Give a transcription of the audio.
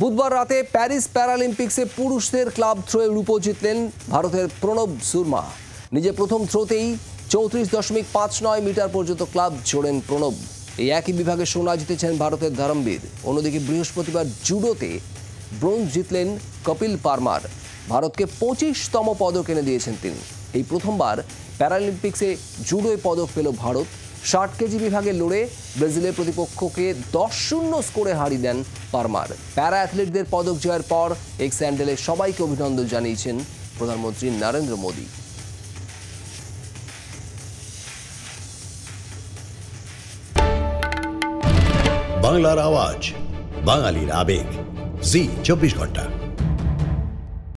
বুধবার রাতে প্যারিস প্যারালিম্পিক্সে পুরুষদের ক্লাব থ্রোয়ে রূপো জিতলেন ভারতের প্রণব সুরমা। নিজে প্রথম থ্রোতেই চৌত্রিশ দশমিক পাঁচ নয় মিটার পর্যন্ত ক্লাব জোড়েন প্রণব। এই একই বিভাগে সোনা জিতেছেন ভারতের ধরমবীর। অন্যদিকে বৃহস্পতিবার জুডোতে ব্রোঞ্জ জিতলেন কপিল পারমার। ভারতকে পঁচিশতম পদক এনে দিয়েছেন তিনি। এই প্রথমবার প্যারালিম্পিক্সে জুডোয় পদক পেল ভারত। ষাট কেজি বিভাগে লড়ে ব্রাজিলের প্রতিপক্ষকে দশ শূন্য স্কোরে হারিয়ে দেন পারমার। প্যারা অ্যাথলিটদের পদক জয়ের পর এক্স স্যান্ডেলে সবাইকে অভিনন্দন জানিয়েছেন প্রধানমন্ত্রী নরেন্দ্র মোদী। বাংলার আওয়াজ, বাঙালির আবেগ। জি, চব্বিশ ঘণ্টা।